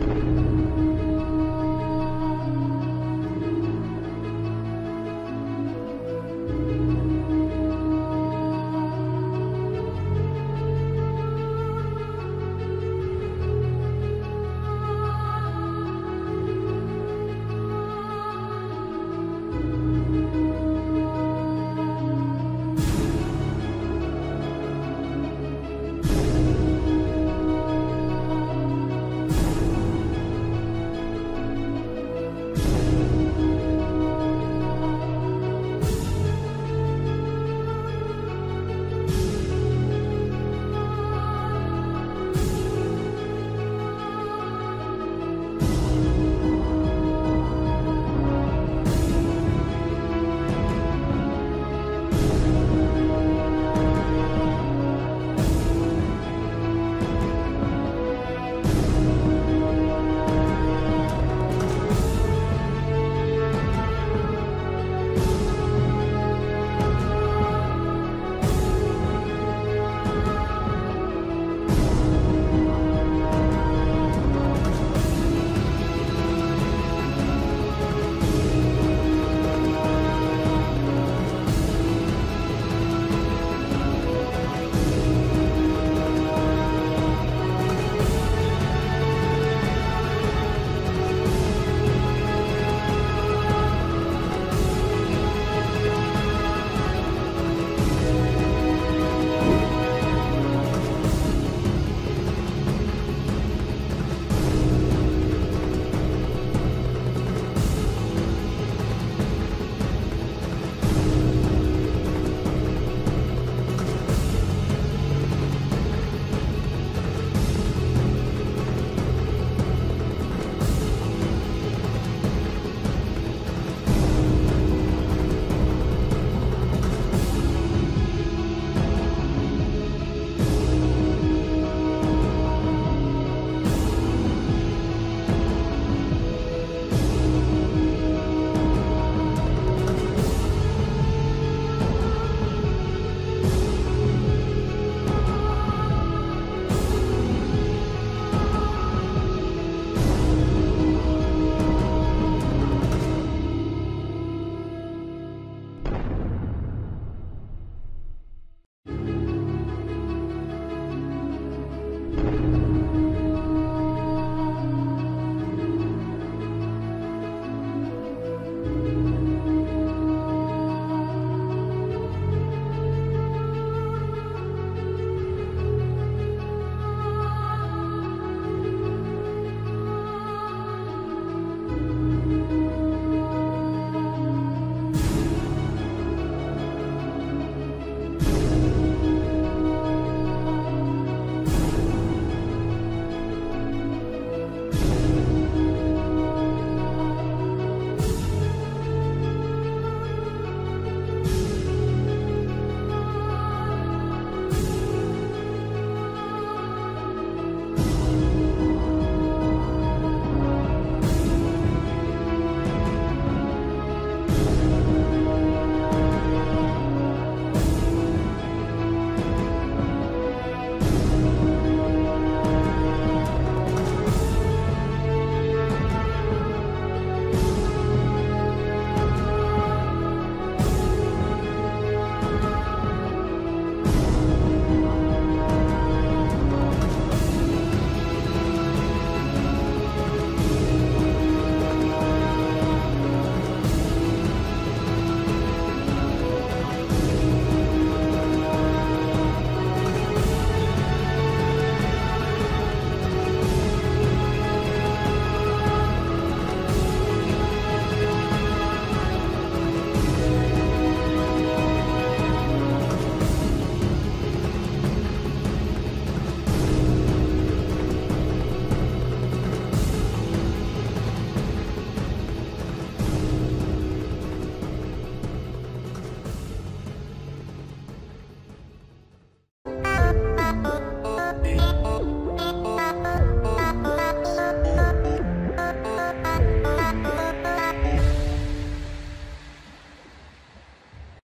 うん。